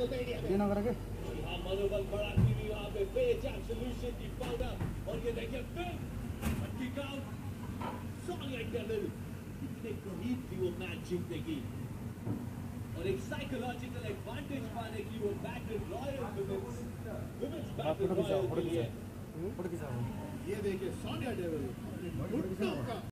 ये ना करके मनोबल बड़ा की वहाँ वहाँ पे बेजान सॉल्यूशन की पाउडर और ये देखिए फिर पट्टी काउंट सोनिया डेविल कितने करीब थी वो मैच जीतने की और एक साइकोलॉजिकल एडवांटेज पाने की वो battle royale women's women's battle photo royale photo के लिए फ़ोटो खिंचाओ। ये देखिए, सोनिया डेविल।